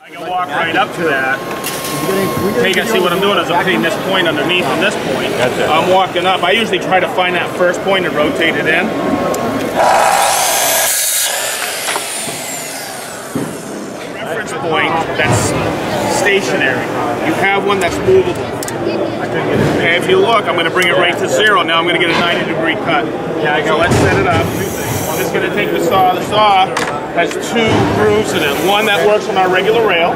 I can walk right up to that. Take it, see what I'm doing is I'm hitting this point underneath and this point. Gotcha. I'm walking up. I usually try to find that first point and rotate it in. Reference point that's stationary. You have one that's movable. And if you look, I'm going to bring it right to zero. Now I'm going to get a 90 degree cut. So let's set it up. I'm just going to take the saw. The saw has two grooves in it. One that works on our regular rail,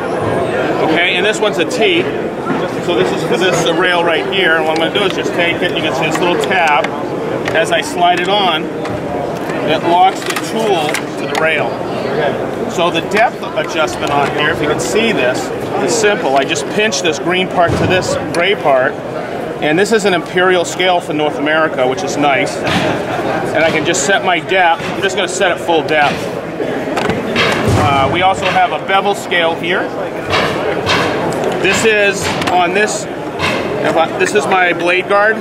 okay, and this one's a T. So this is for this rail right here. And what I'm going to do is just take it. You can see this little tab. As I slide it on, it locks the tool to the rail. So the depth adjustment on here, if you can see this, is simple. I just pinch this green part to this gray part, and this is an imperial scale for North America, which is nice. And I can just set my depth. I'm just going to set it full depth. Uh, we also have a bevel scale here. This is on this. This is my blade guard.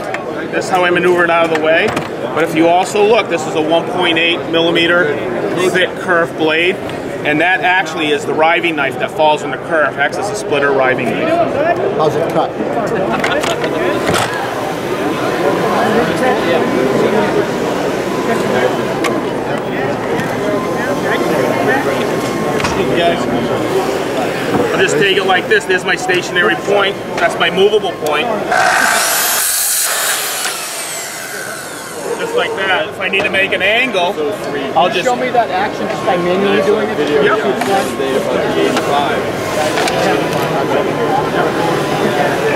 This is how I maneuver it out of the way. But if you also look, this is a 1.8 millimeter thick curved blade. And that actually is the riving knife that falls in the curve. Acts as a splitter riving knife. How's it cut? I'll just take it like this. There's my stationary point. That's my movable point. Just like that. If I need to make an angle, I'll just Show me that action just by manually doing it. Yep.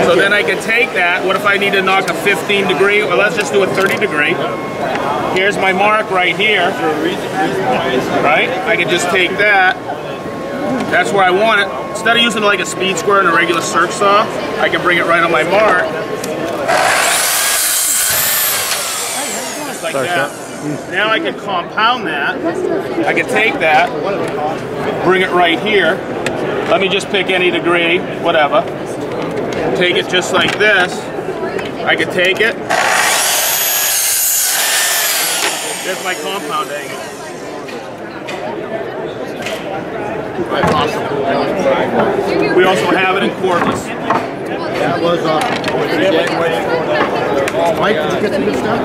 So then I can take that. What if I need to knock a 15 degree? Or let's just do a 30 degree. Here's my mark right here. Right? I can just take that. That's where I want it. Instead of using like a speed square and a regular circ saw, I can bring it right on my mark. Just like that. Now I can compound that. I can take that, bring it right here. Let me just pick any degree, whatever. Take it just like this. I can take it. There's my compound angle. We also have it in cordless. That was awesome. Mike, did you get some good stuff?